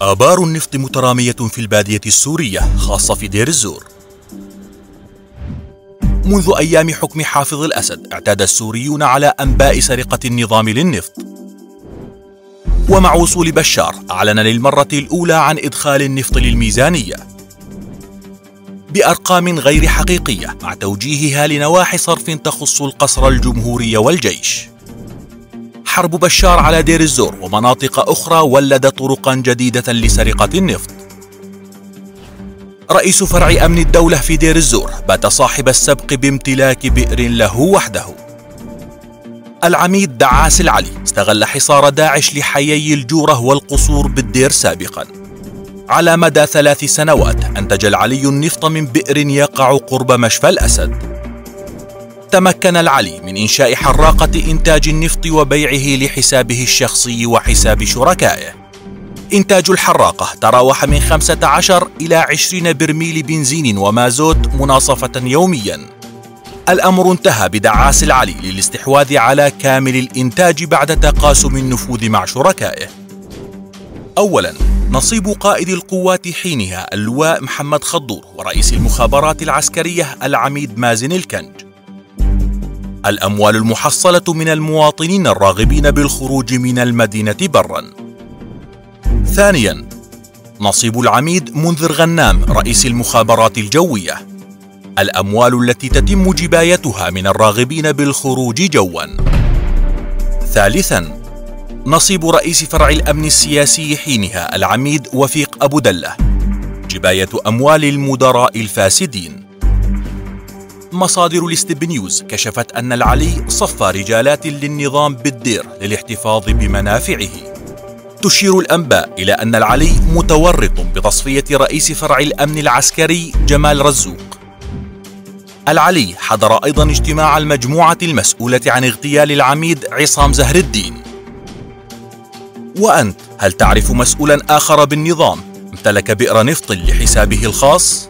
آبار النفط مترامية في البادية السورية خاصة في دير الزور. منذ أيام حكم حافظ الأسد اعتاد السوريون على أنباء سرقة النظام للنفط. ومع وصول بشار أعلن للمرة الأولى عن إدخال النفط للميزانية. بأرقام غير حقيقية مع توجيهها لنواحي صرف تخص القصر الجمهوري والجيش. حرب بشار على دير الزور ومناطق أخرى ولد طرقا جديدة لسرقة النفط. رئيس فرع أمن الدولة في دير الزور بات صاحب السبق بامتلاك بئر له وحده. العميد دعاس العلي استغل حصار داعش لحيي الجورة والقصور بالدير سابقا. على مدى ثلاث سنوات أنتج العلي النفط من بئر يقع قرب مشفى الأسد. تمكن العلي من إنشاء حراقة إنتاج النفط وبيعه لحسابه الشخصي وحساب شركائه. إنتاج الحراقة تراوح من 15 إلى 20 برميل بنزين ومازوت مناصفة يومياً. الأمر انتهى بدعاس العلي للاستحواذ على كامل الإنتاج بعد تقاسم النفوذ مع شركائه. أولاً نصيب قائد القوات حينها اللواء محمد خضور ورئيس المخابرات العسكرية العميد مازن الكنج. الأموال المحصلة من المواطنين الراغبين بالخروج من المدينة برا. ثانيا نصيب العميد منذر غنام رئيس المخابرات الجوية. الأموال التي تتم جبايتها من الراغبين بالخروج جوا. ثالثا نصيب رئيس فرع الأمن السياسي حينها العميد وفيق أبو دلة. جباية أموال المدراء الفاسدين. مصادر الاستب نيوز كشفت أن العلي صفى رجالات للنظام بالدير للاحتفاظ بمنافعه. تشير الأنباء إلى أن العلي متورط بتصفية رئيس فرع الأمن العسكري جمال رزوق. العلي حضر أيضا اجتماع المجموعة المسؤولة عن اغتيال العميد عصام زهر الدين. وأنت هل تعرف مسؤولا آخر بالنظام؟ امتلك بئر نفط لحسابه الخاص؟